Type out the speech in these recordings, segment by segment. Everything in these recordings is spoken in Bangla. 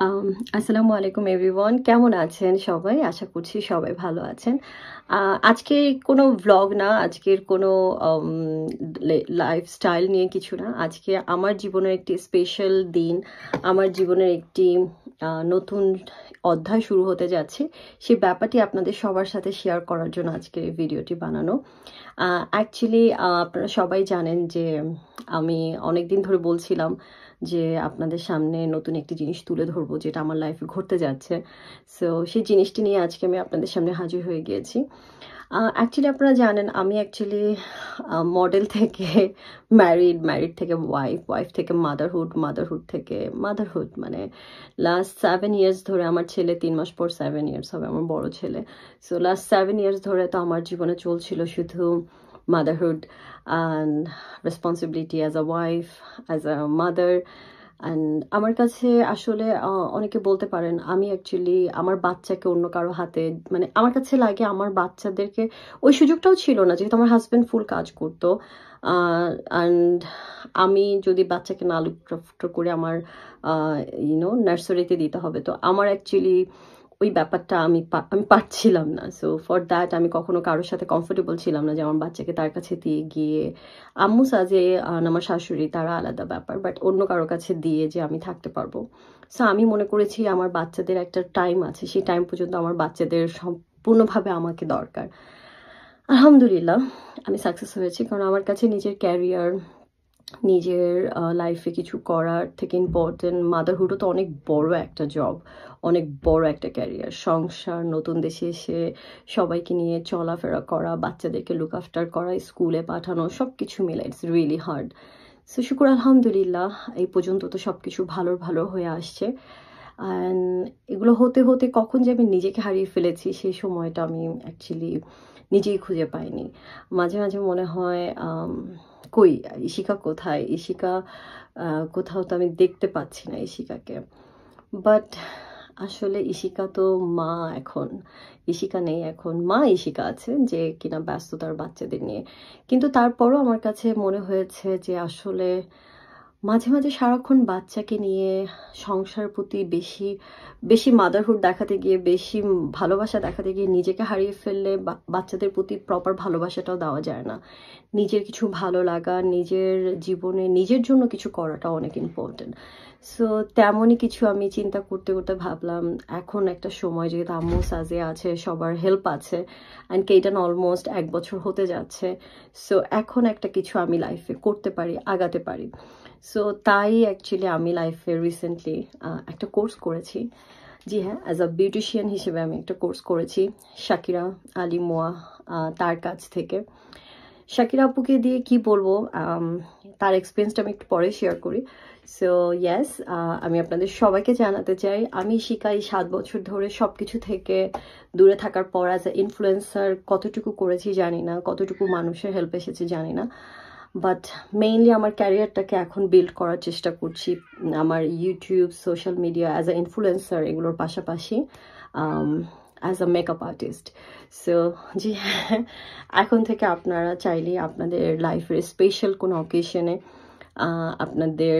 আসসালামু আলাইকুম এভরিওয়ান। কেমন আছেন সবাই? আশা করছি সবাই ভালো আছেন। আজকে কোনো ভ্লগ না, আজকের কোনো লাইফস্টাইল নিয়ে কিছু না। আজকে আমার জীবনের একটি স্পেশাল দিন, আমার জীবনের একটি নতুন অধ্যায় শুরু হতে যাচ্ছে। সেই ব্যাপারটি আপনাদের সবার সাথে শেয়ার করার জন্য আজকে এই ভিডিওটি বানানো। অ্যাকচুয়ালি আপনারা সবাই জানেন যে আমি অনেক দিন ধরে বলছিলাম যে আপনাদের সামনে নতুন একটি জিনিস তুলে ধরবো যেটা আমার লাইফে ঘটতে যাচ্ছে। সো সেই জিনিসটি নিয়ে আজকে আমি আপনাদের সামনে হাজির হয়ে গিয়েছি। অ্যাকচুয়ালি আপনারা জানেন আমি অ্যাকচুয়ালি মডেল থেকে ম্যারিড ম্যারিড থেকে ওয়াইফ ওয়াইফ থেকে মাদারহুড মাদারহুড থেকে মাদারহুড মানে লাস্ট সেভেন ইয়ার্স ধরে আমার ছেলে তিন মাস পর সেভেন ইয়ার্স হবে আমার বড় ছেলে সো লাস্ট সেভেন ইয়ার্স ধরে তো আমার জীবনে চলছিল শুধু motherhood and responsibility as a wife, as a mother. And আমার কাছে আসলে অনেকে বলতে পারেন, আমি অ্যাকচুয়ালি আমার বাচ্চাকে অন্য কারও হাতে মানে আমার কাছে লাগে আমার বাচ্চাদেরকে, ওই সুযোগটাও ছিল না, যেহেতু আমার হাজব্যান্ড ফুল কাজ করতো। অ্যান্ড আমি যদি বাচ্চাকে না লুক করে আমার ইউনো নার্সারিতে দিতে হবে, তো আমার অ্যাকচুয়ালি ওই ব্যাপারটা আমি আমি পারছিলাম না। সো ফর দ্যাট আমি কখনো কারোর সাথে কমফোর্টেবল ছিলাম না যে আমার বাচ্চাকে তার কাছে দিয়ে গিয়ে আম্মু সাজে আমার শাশুড়ি, তারা আলাদা ব্যাপার। বাট অন্য কারোর কাছে দিয়ে যে আমি থাকতে পারব। সো আমি মনে করেছি আমার বাচ্চাদের একটা টাইম আছে। সেই টাইম পর্যন্ত আমার বাচ্চাদের সম্পূর্ণভাবে আমাকে দরকার। আলহামদুলিল্লাহ, আমি সাকসেস হয়েছি। কারণ আমার কাছে নিজের ক্যারিয়ার নিজের লাইফে কিছু করার থেকে ইম্পর্টেন্ট মাদারহুডও তো অনেক বড় একটা জব অনেক বড় একটা ক্যারিয়ার সংসার, নতুন দেশে এসে সবাইকে নিয়ে চলাফেরা করা, বাচ্চাদেরকে লুক আফটার করা স্কুলে পাঠানো সব কিছু মিলে ইটস রিয়েলি হার্ড সো শুকুর আলহামদুলিল্লাহ, এই পর্যন্ত তো সব কিছু ভালো ভালো হয়ে আসছে। এগুলো হতে হতে কখন যে আমি নিজেকে হারিয়ে ফেলেছি, সেই সময়টা আমি অ্যাকচুয়ালি নিজেই খুঁজে পাইনি। মাঝে মাঝে মনে হয় কই ইশিকা কোথায়? ইশিকা কোথাও তো আমি দেখতে পাচ্ছি না ইশিকাকে বাট আসলে ইশিকা তো মা এখন। ইশিকা নেই এখন। মা ইশিকা আছে, যে কিনা ব্যস্ত তার বাচ্চাদের নিয়ে। কিন্তু তারপরও আমার কাছে মনে হয়েছে যে আসলে মাঝে মাঝে সারাক্ষণ বাচ্চাকে নিয়ে সংসার প্রতি বেশি বেশি মাদারহুড দেখাতে গিয়ে, বেশি ভালোবাসা দেখাতে গিয়ে নিজেকে হারিয়ে ফেললে বাচ্চাদের প্রতি প্রপার ভালোবাসাটাও দেওয়া যায় না। নিজের কিছু ভালো লাগা, নিজের জীবনে নিজের জন্য কিছু করাটা অনেক ইম্পর্টেন্ট সো তেমনই কিছু আমি চিন্তা করতে করতে ভাবলাম, এখন একটা সময় যেহেতু আম্মু সাজে আছে, সবার হেল্প আছে অ্যান্ড কেইটান অলমোস্ট এক বছর হতে যাচ্ছে সো এখন একটা কিছু আমি লাইফে করতে পারি, আগাতে পারি। সো তাই অ্যাকচুয়ালি আমি লাইফে রিসেন্টলি একটা কোর্স করেছি। জি হ্যাঁ অ্যাজ আ বিউটিশিয়ান হিসেবে আমি একটা কোর্স করেছি, শাকিরা আলী মোয়া তার কাছ থেকে। শাকিরা আপুকে দিয়ে কি বলব তার এক্সপিরিয়েন্সটা আমি একটু পরে শেয়ার করি। সো ইয়েস আমি আপনাদের সবাইকে জানাতে চাই, আমি শিকাই সাত বছর ধরে সব কিছু থেকে দূরে থাকার পর অ্যাজ এ ইনফ্লুয়েন্সার কতটুকু করেছি জানি না, কতটুকু মানুষের হেল্প এসেছে জানি না। বাট মেইনলি আমার ক্যারিয়ারটাকে এখন বিল্ড করার চেষ্টা করছি, আমার YouTube social media as a influencer এগুলোর পাশাপাশি as a makeup artist so জি, এখন থেকে আপনারা চাইলে আপনাদের লাইফের স্পেশাল কোনো অকেশনে আপনাদের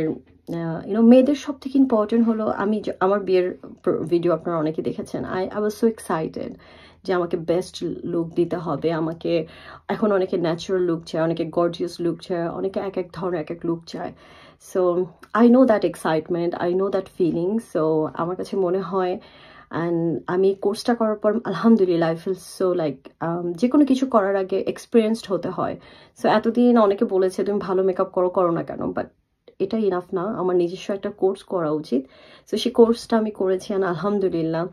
ইউনো মেয়েদের সব থেকে ইম্পর্টেন্ট হলো আমি আমার বিয়ের ভিডিও আপনারা অনেকে দেখেছেন। I I was so excited যে আমাকে বেস্ট লুক দিতে হবে, আমাকে এখন অনেকে ন্যাচারাল লুক চায়, অনেকে গর্জিয়াস লুক চায়, অনেকে এক এক ধরনের এক এক লুক চায়। So I know that excitement I know that feeling so আমার কাছে মনে হয় অ্যান্ড আমি কোর্সটা করার পর আলহামদুলিল্লাহ আই ফিল সো লাইক যে কোনো কিছু করার আগে এক্সপিরিয়েন্সড হতে হয়। সো এতদিন অনেকে বলেছে, তুমি ভালো মেকআপ করো করো না কেন? বাট এটা ইনাফ না, আমার নিজস্ব একটা কোর্স করা উচিত। সো সেই কোর্সটা আমি করেছি and আলহামদুলিল্লাহ,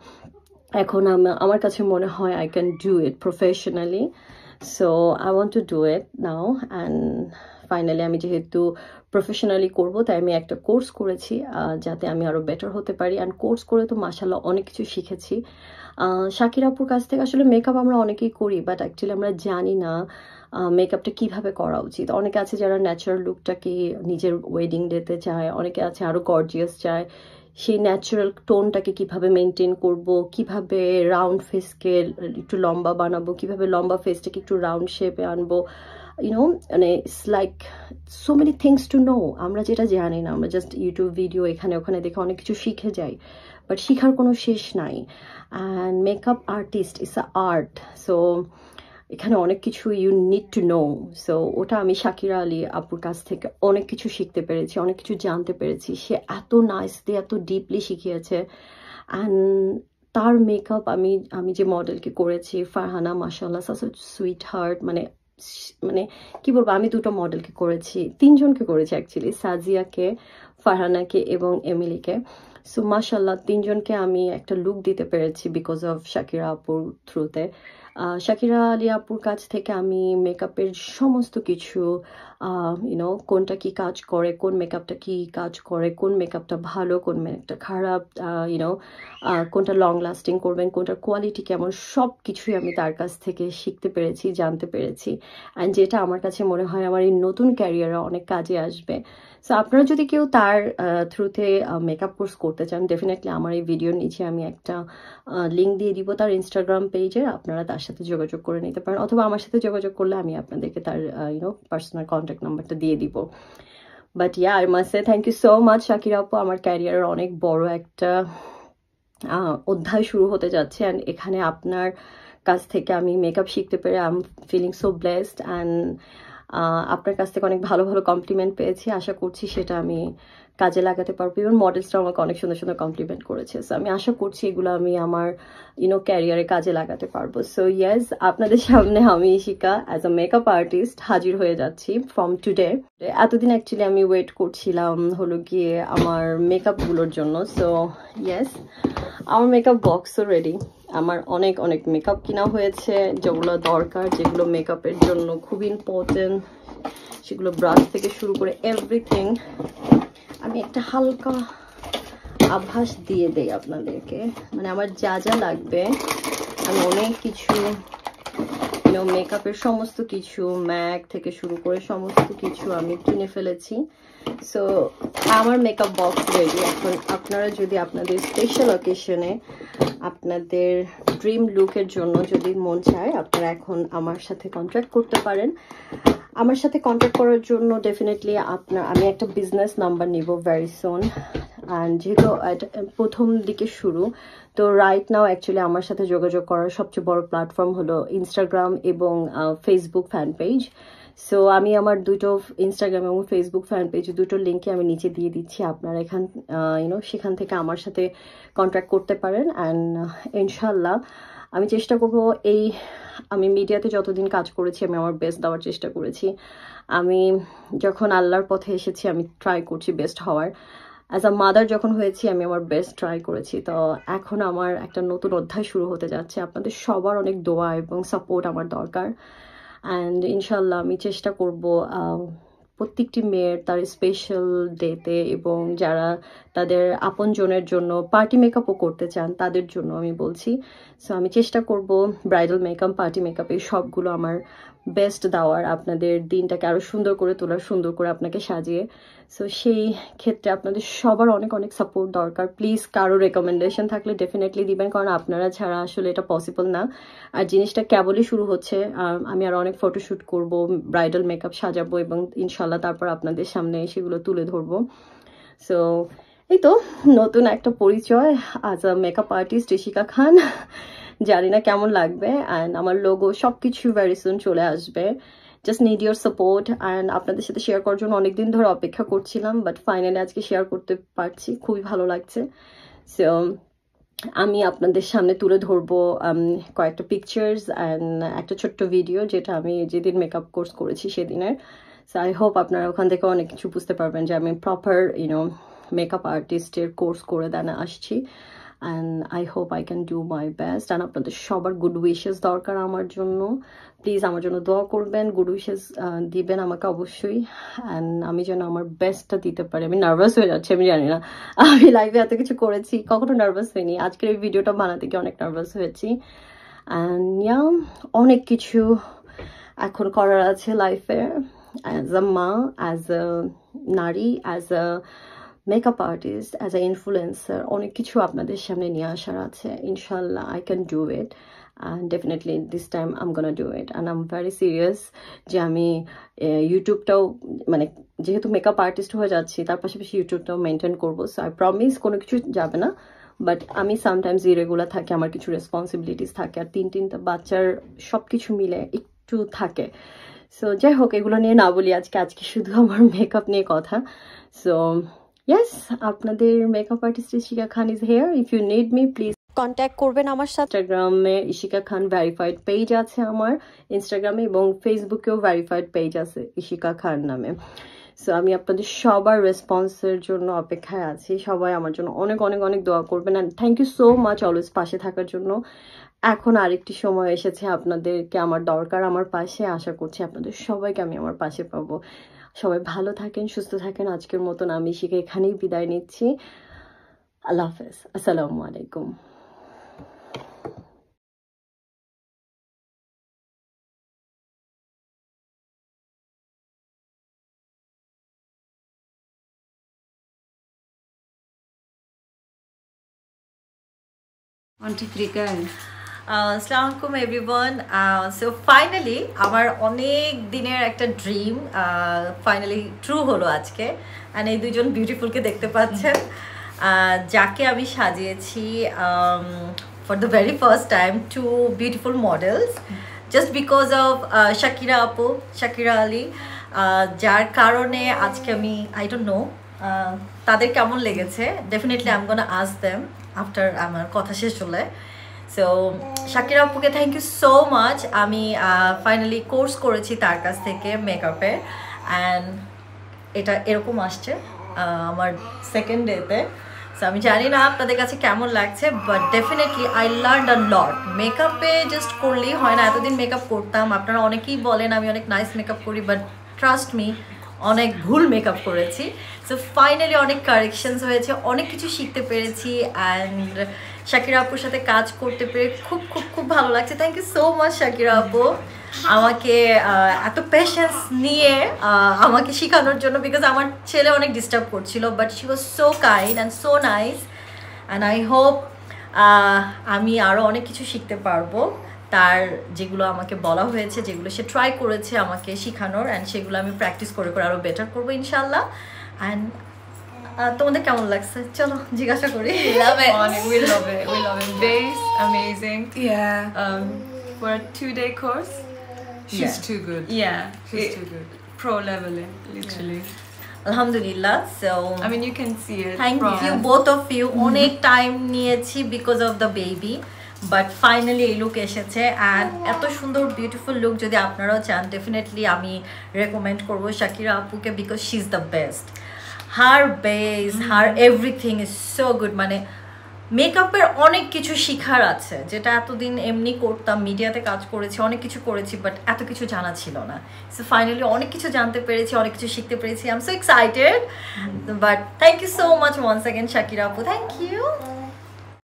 এখন আমার কাছে মনে হয় I can do it professionally so I want to do it now and finally আমি যেহেতু প্রফেশনালি করব, তাই আমি একটা কোর্স করেছি যাতে আমি আরও বেটার হতে পারি। অ্যান্ড কোর্স করে তো মাসাল্লাহ অনেক কিছু শিখেছি। শাকির আপুর কাছ থেকে আসলে মেকআপ আমরা অনেকেই করি বাট অ্যাকচুয়ালি আমরা জানি না মেকআপটা কীভাবে করা উচিত। অনেকে আছে যারা ন্যাচারাল লুকটাকে নিজের ওয়েডিং ডেতে চায়, অনেকে আছে আরও গর্জিয়াস চায়। সেই ন্যাচারাল টোনটাকে কীভাবে মেনটেন করব, কীভাবে রাউন্ড ফেসকে একটু লম্বা বানাবো, কীভাবে লম্বা ফেসটাকে একটু রাউন্ড শেপে আনব। ইউনো মানে it's like so many things to know আমরা যেটা জানি না, আমরা জাস্ট ইউটিউব ভিডিও এখানে, ওখানে দেখে অনেক কিছু শিখে যাই বাট শিখার কোনো শেষ নাই। And makeup artist is a art so এখানে অনেক কিছু you need to know so ওটা আমি শাকিরা আলী আপুর কাছ থেকে অনেক কিছু শিখতে পেরেছি, অনেক কিছু জানতে পেরেছি। সে এত নাইসলি এত ডিপলি শিখিয়েছে। অ্যান্ড তার মেকআপ আমি আমি যে মডেলকে করেছি ফারহানা মাসাল্লাহ সুইট হার্ট মানে মানে কি বলব, আমি দুটো মডেলকে করেছি, তিনজনকে করেছি অ্যাকচুয়ালি সাজিয়াকে, ফারহানাকে এবং এমিলিকে। সো মাসাল্লাহ তিনজনকে আমি একটা লুক দিতে পেরেছি বিকজ অফ শাকিরা আপুর থ্রুতে শাকিরা আলী আপুর কাছ থেকে আমি মেকআপের সমস্ত কিছু ইউনো কোনটা কি কাজ করে, কোন মেকআপটা কি কাজ করে, কোন মেকআপটা ভালো, কোন মেকআপটা খারাপ ইউনো কোনটা লং লাস্টিং করবেন কোনটার কোয়ালিটি কেমন সব কিছুই আমি তার কাছ থেকে শিখতে পেরেছি, জানতে পেরেছি। অ্যান্ড যেটা আমার কাছে মনে হয় আমার এই নতুন ক্যারিয়ারে অনেক কাজে আসবে। সো আপনারা যদি কেউ তার থ্রুতে মেকআপ কোর্স করতে চান ডেফিনেটলি আমার এই ভিডিওর নিচে আমি একটা লিঙ্ক দিয়ে দিব, তার ইনস্টাগ্রাম পেজে আপনারা তার সাথে যোগাযোগ করে নিতে পারেন, অথবা আমার সাথে যোগাযোগ করলে আমি আপনাদেরকে তার ইউনো পার্সোনাল কন্ট্যাক্ট নাম্বারটা দিয়ে দিব। বাট ইয়া আর মাসে thank you so much Shakir আপু। আমার ক্যারিয়ারের অনেক বড় একটা অধ্যায় শুরু হতে যাচ্ছে অ্যান্ড এখানে আপনার কাছ থেকে আমি মেকআপ শিখতে পেরে I am feeling so blessed and আপনার কাছ থেকে অনেক ভালো ভালো কমপ্লিমেন্ট পেয়েছি। আশা করছি সেটা আমি কাজে লাগাতে পারব। ইভেন মডেলসরা আমাকে অনেক সুন্দর সুন্দর কমপ্লিমেন্ট করেছে। সো আমি আশা করছি এগুলো আমি আমার ইউনো ক্যারিয়ারে কাজে লাগাতে পারব। সো ইয়েস আপনাদের সামনে আমি Ishika as a makeup artist হাজির হয়ে যাচ্ছি ফ্রম টুডে এতদিন অ্যাকচুয়ালি আমি ওয়েট করছিলাম হলো গিয়ে আমার মেকআপগুলোর জন্য। সো ইয়েস আমার মেকআপ বক্সও রেডি আমার অনেক অনেক মেকআপ কিনা হয়েছে, যেগুলো দরকার, যেগুলো মেকআপের জন্য খুব ইম্পর্টেন্ট সেগুলো ব্রাশ থেকে শুরু করে এভরিথিং আমি একটা হালকা আভাস দিয়ে দেই আপনাদেরকে। মানে আমার যা যা লাগবে, আমি অনেক কিছু মেকআপের সমস্ত কিছু ম্যাক থেকে শুরু করে সমস্ত কিছু আমি কিনে ফেলেছি। সো আমার মেকআপ বক্স রেডি এখন আপনারা যদি আপনাদের স্পেশাল অকেশনে আপনাদের ড্রিম লুকের জন্য যদি মন চায়, আপনারা এখন আমার সাথে কন্ট্যাক্ট করতে পারেন। আমার সাথে কন্ট্যাক্ট করার জন্য ডেফিনেটলি আপনার, আমি একটা বিজনেস নাম্বার নিব ভেরি সোন অ্যান্ড যেহেতু প্রথম দিকে শুরু, তো রাইট নাও অ্যাকচুয়ালি আমার সাথে যোগাযোগ করার সবচেয়ে বড় প্ল্যাটফর্ম হলো ইনস্টাগ্রাম এবং ফেসবুক ফ্যান পেজ সো আমি আমার দুটো ইনস্টাগ্রাম এবং ফেসবুক ফ্যান পেজ দুটো লিঙ্কে আমি নিচে দিয়ে দিচ্ছি। আপনারা এখান ইউনো সেখান থেকে আমার সাথে কন্ট্যাক্ট করতে পারেন। অ্যান্ড ইনশাল্লাহ আমি চেষ্টা করব এই, আমি মিডিয়াতে যতদিন কাজ করেছি, আমি আমার বেস্ট দেওয়ার চেষ্টা করেছি। আমি যখন আল্লাহর পথে এসেছি, আমি ট্রাই করছি বেস্ট হওয়ার। অ্যাজ আ মাদার যখন হয়েছি, আমি আমার বেস্ট ট্রাই করেছি। তো এখন আমার একটা নতুন অধ্যায় শুরু হতে যাচ্ছে। আপনাদের সবার অনেক দোয়া এবং সাপোর্ট আমার দরকার। অ্যান্ড ইনশাল্লাহ আমি চেষ্টা করব প্রত্যেকটি মেয়ের তার স্পেশাল ডেতে এবং যারা তাদের আপনজনের জন্য পার্টি মেকআপও করতে চান, তাদের জন্য আমি বলছি। সো আমি চেষ্টা করব ব্রাইডাল মেকআপ পার্টি মেকআপ এই সবগুলো আমার বেস্ট দেওয়ার, আপনাদের দিনটাকে আরও সুন্দর করে তোলার, সুন্দর করে আপনাকে সাজিয়ে। সো সেই ক্ষেত্রে আপনাদের সবার অনেক অনেক সাপোর্ট দরকার। প্লিজ কারও রেকমেন্ডেশন থাকলে ডেফিনেটলি দিবেন, কারণ আপনারা ছাড়া আসলে এটা পসিবল না। আর জিনিসটা কেবলই শুরু হচ্ছে আমি আর অনেক ফটোশ্যুট করব ব্রাইডাল মেকআপ সাজাবো এবং ইনশাল্লাহ তারপর আপনাদের সামনে সেগুলো তুলে ধরবো। সো এই তো, নতুন একটা পরিচয় আজ আ মেকআপ আর্টিস্ট ঋষিকা খান। জানি না কেমন লাগবে অ্যান্ড আমার লোগো সব কিছু ভেরি সুন চলে আসবে। Just need your support and আপনাদের সাথে শেয়ার করার জন্য অনেকদিন ধরে অপেক্ষা করছিলাম বাট ফাইনালি আজকে শেয়ার করতে পারছি, খুবই ভালো লাগছে। সো আমি আপনাদের সামনে তুলে ধরবো কয়েকটা পিকচার্স অ্যান্ড একটা ছোট্ট ভিডিও যেটা আমি যেদিন মেকআপ কোর্স করেছি সেদিনের। সো আই হোপ আপনারা ওখান থেকে অনেক কিছু বুঝতে পারবেন যে আমি প্রপার ইউনো মেকআপ আর্টিস্টের কোর্স করে দেন, আসছি। And I hope I can do my best and আপনাদের সবার গুড উইশেস দরকার আমার জন্য। প্লিজ আমার জন্য দোয়া করবেন গুড উইশেস দিবেন আমাকে অবশ্যই। অ্যান্ড আমি যেন আমার বেস্টটা দিতে পারি। আমি নার্ভাস হয়ে যাচ্ছি, আমি জানি না। আমি লাইভে এত কিছু করেছি, কখনো নার্ভাস হইনি। আজকের এই ভিডিওটা বানাতে গিয়ে অনেক নার্ভাস হয়েছি। অ্যান্ড ইয়া অনেক কিছু এখন করার আছে লাইফে অ্যাজ আ মা অ্যাজ আ নারী as a makeup artist as a influencer অনেক কিছু আপনাদের সামনে নিয়ে আসার আছে। ইনশাল্লাহ I can do it and definitely this time I'm gonna do it and I'm very serious যে আমি ইউটিউবটাও মানে যেহেতু মেকআপ আর্টিস্ট হয়ে যাচ্ছি, তার পাশাপাশি ইউটিউবটাও মেনটেন করব। সো আই প্রমিস কোনো কিছু যাবে না। বাট আমি সামটাইমস ইরেগুলার থাকি, আমার কিছু রেসপন্সিবিলিটিস থাকে। আর তিন তিনটা বাচ্চার সব কিছু মিলে একটু থাকে। সো যাই হোক, এগুলো নিয়ে না বলি আজকে। আজকে শুধু আমার মেকআপ নিয়ে কথা। সো ইয়েস আপনাদের makeup artist Ishika Khan is here if you need me please contact করবেন আমার সাথে। ইনস্টাগ্রামে ইশিকা খান ভেরিফাইড পেজ আছে আমার। ইনস্টাগ্রামে এবং ফেসবুকেও ভেরিফাইড পেজ আছে ইশিকা খান নামে। সো আমি আপনাদের সবার রেসপন্সের জন্য অপেক্ষায় আছি। সবাই আমার জন্য অনেক অনেক অনেক দোয়া করবেন। And thank you so much always পাশে থাকার জন্য। এখন আরেকটি সময় এসেছে আপনাদেরকে আমার দরকার আমার পাশে। আশা করছি আপনাদের সবাইকে আমি আমার পাশে পাবো। সবাই ভালো থাকেন, সুস্থ থাকেন। আজকের মতন আমি শিখে এখানেই বিদায় নিচ্ছি। আল্লাহ হাফেজ। আসসালামু আলাইকুম। Auntie Krigan. আসসালামাইকুম এভরিওয়ান সো ফাইনালি আমার অনেক দিনের একটা ড্রিম ফাইনালি ট্রু হলো আজকে। অ্যান্ড এই দুজন বিউটিফুলকে দেখতে পাচ্ছেন। যাকে আমি সাজিয়েছি for the very first time two beautiful models just because of Shakira আপু শাকিরা আলী যার কারণে আজকে আমি আই ডোন্ট নো তাদের কেমন লেগেছে? Definitely I'm gonna ask them after আমার কথা শেষ হলে। সো শাকির আপুকে থ্যাংক ইউ সো মাচ আমি ফাইনালি কোর্স করেছি তার কাছ থেকে মেকআপের অ্যান্ড এটা এরকম আসছে আমার সেকেন্ড ডেতে সো আমি জানি না আপনাদের কাছে কেমন লাগছে but definitely I learn a lot মেকআপে just করলেই হয় না, এতদিন মেকআপ করতাম। আপনারা অনেকেই বলেন, আমি অনেক নাইস মেকআপ করি বাট ট্রাস্ট মি অনেক ভুল মেকআপ করেছি। সো ফাইনালি অনেক কারেকশনস হয়েছে, অনেক কিছু শিখতে পেরেছি অ্যান্ড শাকিরা আপুর সাথে কাজ করতে পেরে খুব খুব খুব ভালো লাগছে। Thank you so much Shakira আপু। আমাকে এত পেশেন্স নিয়ে আমাকে শেখানোর জন্য বিকজ আমার ছেলে অনেক ডিস্টার্ব করছিল but she was so kind and so nice and I hope আমি আরও অনেক কিছু শিখতে পারব। তার যেগুলো আমাকে বলা হয়েছে যেগুলো সে ট্রাই করেছে আমাকে শেখানোর অ্যান্ড সেগুলো আমি প্র্যাকটিস করে করে আরও বেটার করব ইনশাল্লাহ অ্যান্ড তোমাদের কেমন লাগছে? চলো জিজ্ঞাসা করি। আলহামদুলিল্লাহ অনেক টাইম নিয়েছি because of the baby but finally এই লুক এসেছে অ্যান্ড এত সুন্দর বিউটিফুল লুক যদি আপনারাও চান ডেফিনেটলি আমি রেকমেন্ড করব শাকিরা আপুকে because she is the best her base her everything is so good মানে মেকআপের অনেক কিছু শিখার আছে যেটা এতদিন এমনি করতাম মিডিয়াতে কাজ করেছি অনেক কিছু করেছি বাট এত কিছু জানা ছিল না। সো ফাইনালি অনেক কিছু জানতে পেরেছি অনেক কিছু শিখতে পেরেছি। I am so excited but thank you so much once second Shakira আপু। Thank you